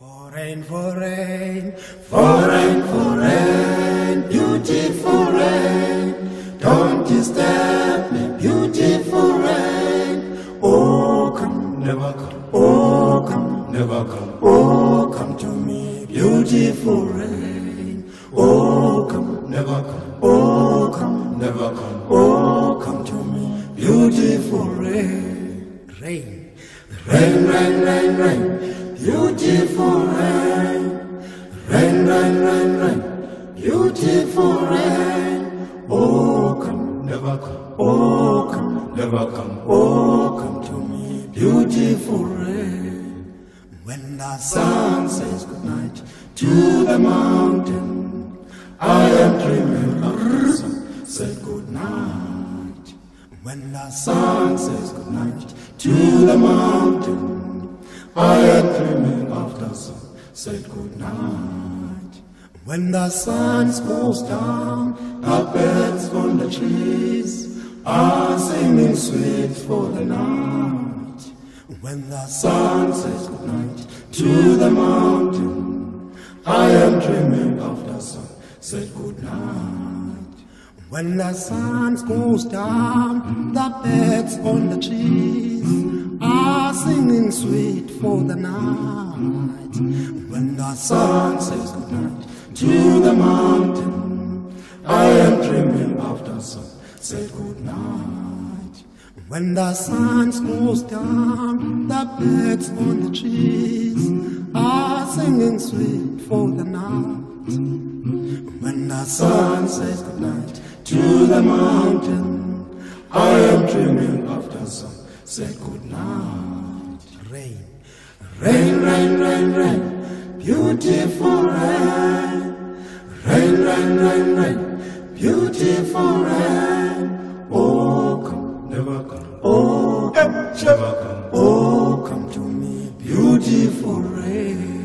For rain, for rain, for rain, for rain, beautiful rain. Don't disturb me, beautiful rain. Oh, come, never come. Oh, come, never come. Oh, come to me, beautiful rain. Oh, come, never come. Oh, come, never come. Oh, come to me, beautiful rain. Rain, rain, rain, rain, rain, beautiful rain. Rain, rain, rain, rain, beautiful rain. Oh, come, never come. Oh, come, never come. Oh, come to me, beautiful rain. When the sun says goodnight to the mountain, I am dreaming of the sun said goodnight. When the sun says goodnight to the mountain, I am dreaming of the sun said goodnight. When the sun goes down, the birds on the trees are singing sweet for the night. When the sun says goodnight to the mountain, I am dreaming of the sun said goodnight. When the sun goes down, the birds on the trees are singing sweet for the night. When the sun says goodnight to the mountain, I am dreaming of the sun said goodnight. When the sun goes down, the birds on the trees are singing sweet for the night. When the sun says goodnight to the mountain. I am dreaming after sun. Say good night. Rain, rain, rain, rain, rain, beautiful rain. Rain, rain, rain, rain, beautiful rain. Oh, come, never come. Oh, come, never come. Oh, come to me, beautiful rain.